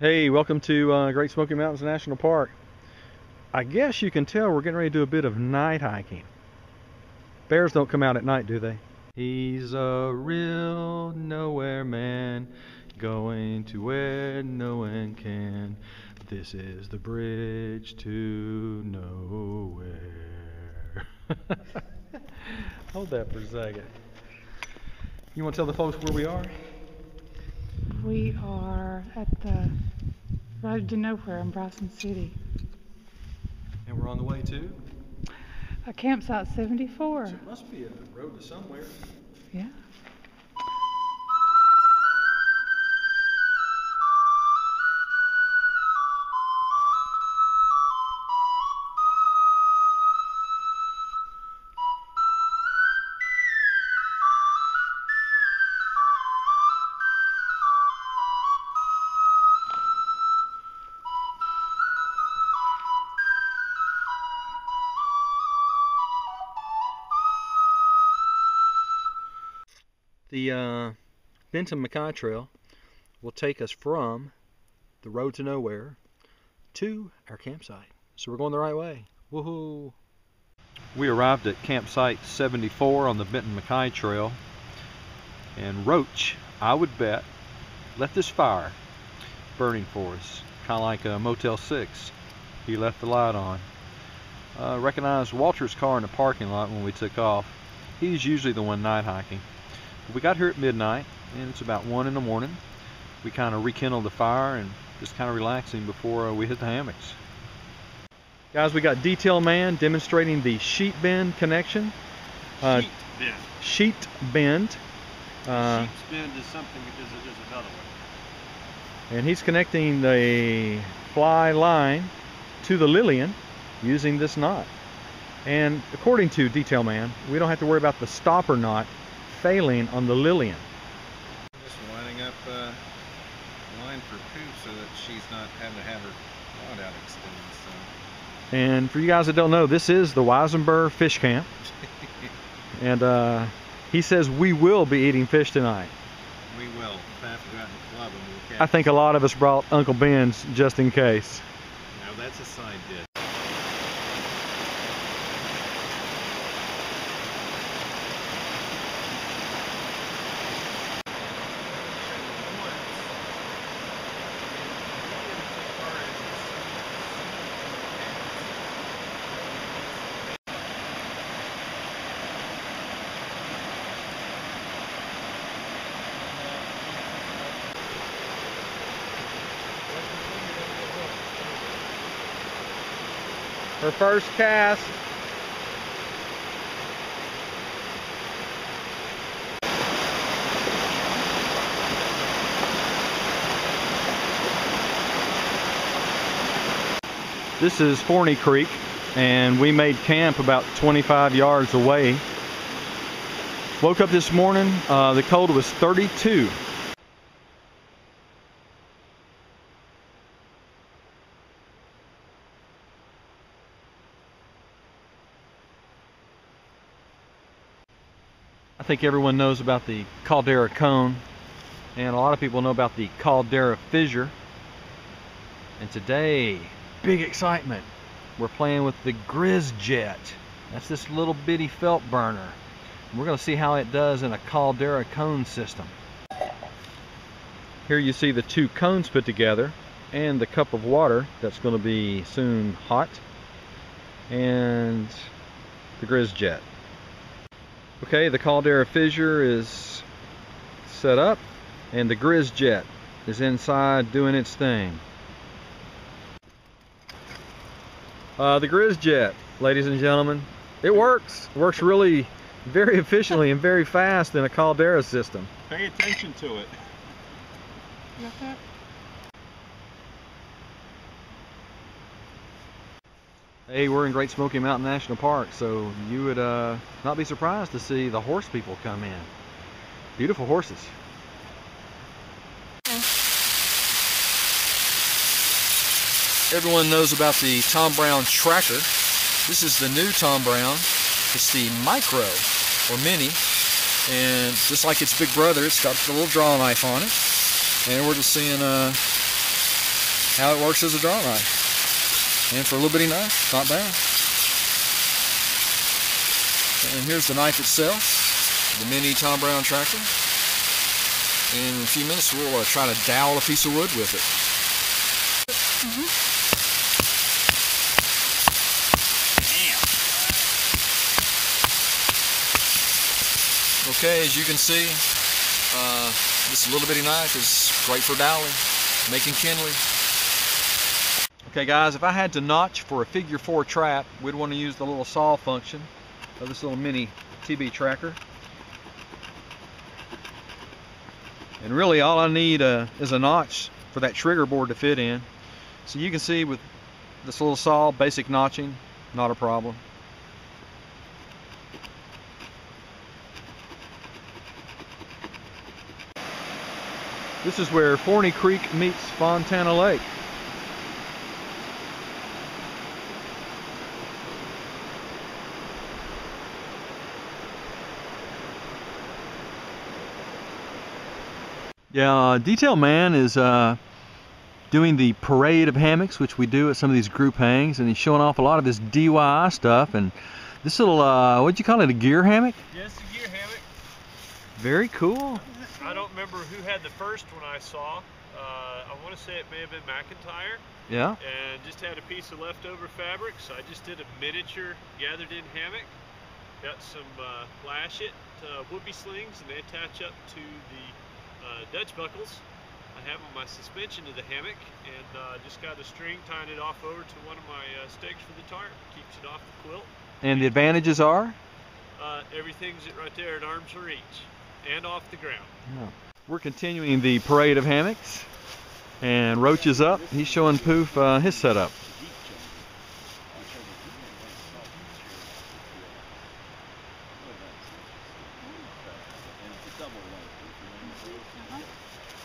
Hey, welcome to uh, Great Smoky Mountains National Park. I guess you can tell we're getting ready to do a bit of night hiking. Bears don't come out at night, do they? He's a real nowhere man, going to where no one can. This is the bridge to nowhere. Hold that for a second. You want to tell the folks where we are? We are at the road to nowhere in Bryson City. And we're on the way to? A campsite 74. So it must be a road to somewhere. Yeah. The uh, Benton MacKaye Trail will take us from the road to nowhere to our campsite. So we're going the right way. Woohoo! We arrived at campsite 74 on the Benton MacKaye Trail. And Roach, I would bet, left this fire burning for us. Kind of like a Motel 6. He left the light on. Uh, recognized Walter's car in the parking lot when we took off. He's usually the one night hiking. We got here at midnight, and it's about 1 in the morning. We kind of rekindled the fire and just kind of relaxing before uh, we hit the hammocks. Guys, we got Detail Man demonstrating the sheet bend connection. Uh, sheet bend. Sheet bend. Uh, sheet bend is something because it is another one. And he's connecting the fly line to the Lillian using this knot. And according to Detail Man, we don't have to worry about the stopper knot failing on the Lillian. Just winding up uh, line for poop so that she's not having to have her rod out extended. So. And for you guys that don't know, this is the Weisenberg Fish Camp. and uh, he says we will be eating fish tonight. We will. I have to go out and club them, we'll catch I think a lot of us brought Uncle Ben's just in case. Now that's a side dish. Her first cast. This is Forney Creek and we made camp about 25 yards away. Woke up this morning, uh, the cold was 32. Think everyone knows about the Caldera Cone and a lot of people know about the Caldera Fissure. And today, big excitement. We're playing with the Grizz Jet. That's this little bitty felt burner. We're going to see how it does in a Caldera cone system. Here you see the two cones put together and the cup of water that's going to be soon hot and the Grizz Jet. Okay, the Caldera Fissure is set up and the Grizz Jet is inside doing its thing. Uh, the Grizz Jet, ladies and gentlemen, it works. It works really very efficiently and very fast in a Caldera system. Pay attention to it. Hey, we're in Great Smoky Mountain National Park, so you would uh, not be surprised to see the horse people come in. Beautiful horses. Everyone knows about the Tom Brown Tracker. This is the new Tom Brown. It's the Micro, or Mini, and just like its big brother, it's got the little draw knife on it. And we're just seeing uh, how it works as a draw knife. And for a little bitty knife, not bad. And here's the knife itself, the mini Tom Brown Tracker. In a few minutes, we'll uh, try to dowel a piece of wood with it. Okay, as you can see, uh, this little bitty knife is great for doweling, making kindling. Okay guys, if I had to notch for a figure four trap, we'd want to use the little saw function of this little mini TB tracker. And really all I need uh, is a notch for that trigger board to fit in. So you can see with this little saw, basic notching, not a problem. This is where Forney Creek meets Fontana Lake. Yeah, uh, Detail Man is uh, doing the parade of hammocks, which we do at some of these group hangs, and he's showing off a lot of his DIY stuff. And this little, uh, what'd you call it, a gear hammock? Yes, a gear hammock. Very cool. I don't remember who had the first one I saw. Uh, I want to say it may have been McIntyre, Yeah. and just had a piece of leftover fabric, so I just did a miniature gathered in hammock. Got some uh, lash it uh, whoopee slings, and they attach up to the uh, Dutch buckles. I have on my suspension to the hammock, and uh, just got a string tying it off over to one of my uh, stakes for the tarp. Keeps it off the quilt. And the advantages are? Uh, everything's right there at arm's reach and off the ground. We're continuing the parade of hammocks. And Roach is up. He's showing Poof uh, his setup.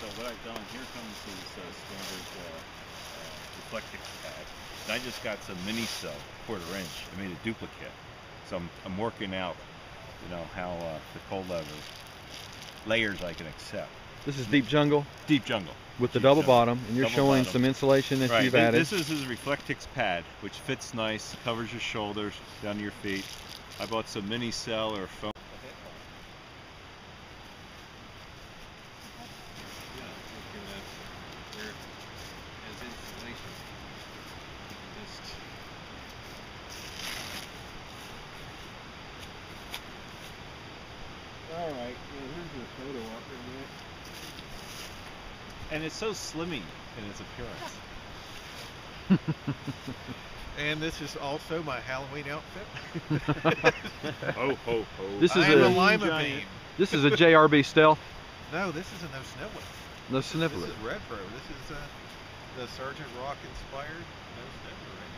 So what I've done, here comes his uh, standard uh, uh, Reflectix pad. And I just got some mini cell, quarter inch. I made a duplicate. So I'm, I'm working out, you know, how uh, the cold lever layers I can accept. This is Deep Jungle Deep jungle. with the Deep double jungle. bottom. And you're Double showing bottom. some insulation that right. you've added. This is his Reflectix pad, which fits nice, covers your shoulders down to your feet. I bought some mini cell or foam. All right, well, here's a photo up there. And it's so slimming in its appearance. And this is also my Halloween outfit. ho ho ho. This I is am a a lima giant- bean. this is a JRB Stealth. No, this is a no Sniveler. No This Sniveler. is retro. This is uh, the Sergeant Rock inspired no Sniveler right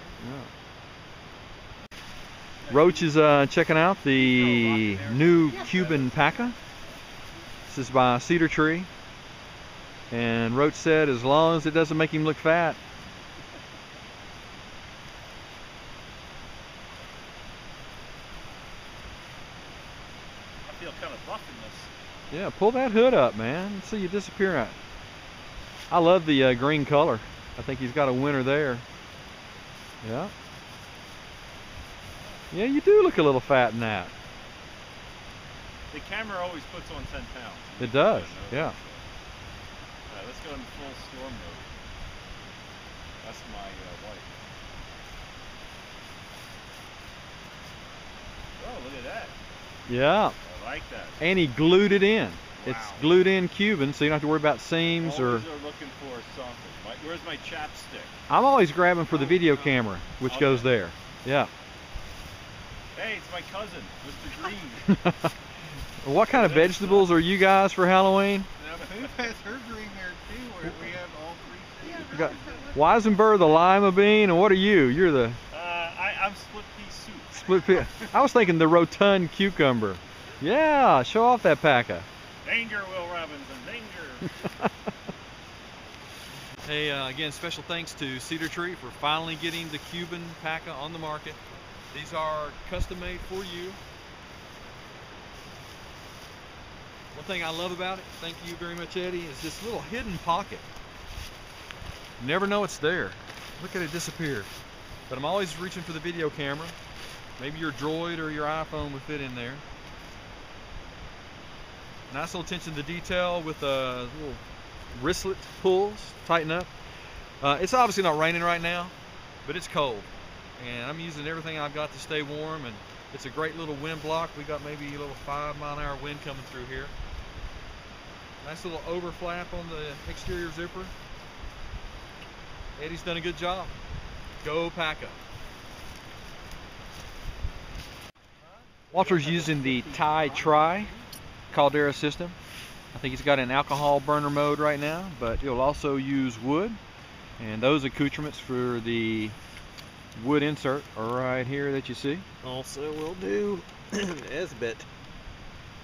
here. Roach is uh, checking out the new Cuben Packa. This is by Cedar Tree. And Roach said as long as it doesn't make him look fat. I feel kind of buff in this. Yeah, pull that hood up, man. See you disappear out. I love the uh, green color. I think he's got a winner there. Yeah. Yeah, you do look a little fat in that. The camera always puts on 10 pounds. It does, Yeah. Let's go in full storm mode. That's my uh, wife. Oh, look at that. Yeah, I like that. and he glued it in. It's glued in Cuben, so you don't have to worry about seams or... Always are looking for something. My, where's my chapstick? I'm always grabbing for the video camera, which Okay. goes there. Yeah. Hey, it's my cousin, Mr. Green. what kind of vegetables are you guys for Halloween? Who has her green there too, where we have all three seasons. You got Weisenberg, the lima bean, and what are you? You're the uh, I, I'm split pea soup. split pea. I was thinking the rotund cucumber. Yeah, show off that packa. Danger, Will Robinson, danger. Hey, uh, again, special thanks to Cedar Tree for finally getting the Cuben packa on the market. These are custom made for you. One thing I love about it, thank you very much, Eddie, is this little hidden pocket. Never know it's there. Look at it disappear. But I'm always reaching for the video camera. Maybe your Droid or your iPhone would fit in there. Nice little attention to detail with uh, little wristlet pulls, tighten up. Uh, it's obviously not raining right now, but it's cold. And I'm using everything I've got to stay warm and it's a great little wind block. We got maybe a little five mile an hour wind coming through here. Nice little overflap on the exterior zipper. Eddie's done a good job. Go Paco. Walter's using the Ti-Tri Caldera system. I think he's got an alcohol burner mode right now, but he'll also use wood. And those accoutrements for the wood insert are right here that you see. Also we'll do Esbit.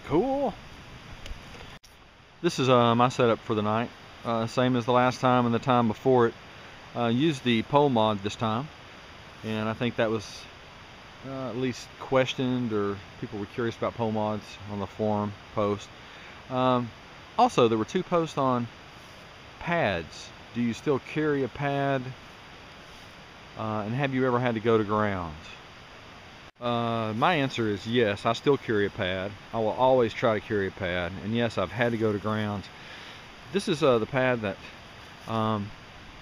Cool. This is uh, my setup for the night. Uh, same as the last time and the time before it. Uh, used the pole mod this time. And I think that was uh, at least questioned or people were curious about pole mods on the forum post. Um, also, there were two posts on pads. Do you still carry a pad? Uh, and have you ever had to go to grounds? Uh, my answer is yes, I still carry a pad. I will always try to carry a pad. And yes, I've had to go to grounds. This is uh, the pad that um,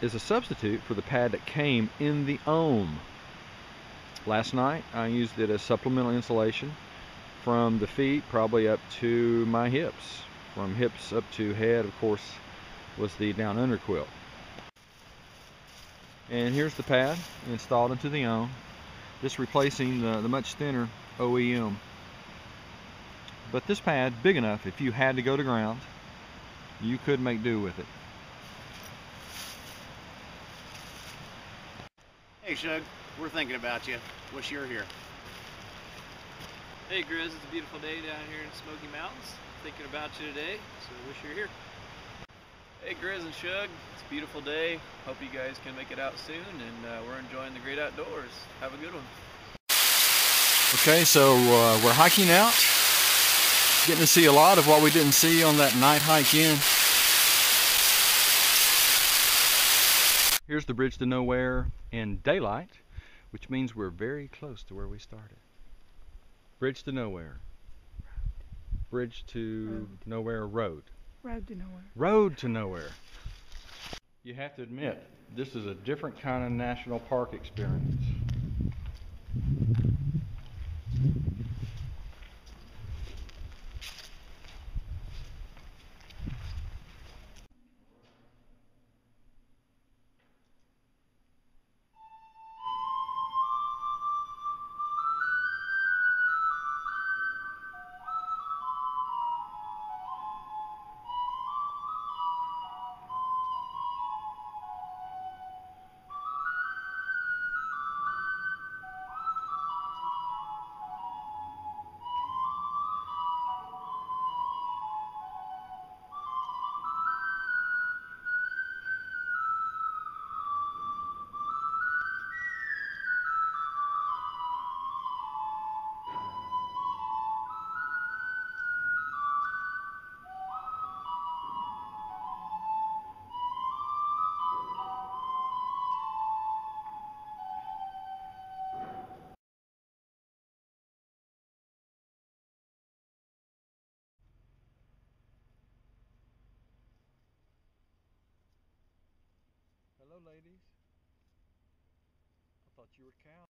is a substitute for the pad that came in the Ohm. Last night I used it as supplemental insulation from the feet probably up to my hips. From hips up to head, of course, was the down under quilt. And here's the pad installed into the Ohm. Just replacing the, the much thinner OEM. But this pad, big enough, if you had to go to ground, you could make do with it. Hey Shug, we're thinking about you. Wish you were here. Hey Grizz, it's a beautiful day down here in Smoky Mountains. Thinking about you today, so wish you were here. Hey Grizz and Shug, it's a beautiful day. Hope you guys can make it out soon, and uh, we're enjoying the great outdoors. Have a good one. Okay, so uh, we're hiking out. Getting to see a lot of what we didn't see on that night hike in. Here's the bridge to nowhere in daylight, which means we're very close to where we started. Bridge to nowhere. Bridge to Road. nowhere road. Road to nowhere. Road to nowhere. You have to admit, this is a different kind of national park experience. Ladies. I thought you were cows.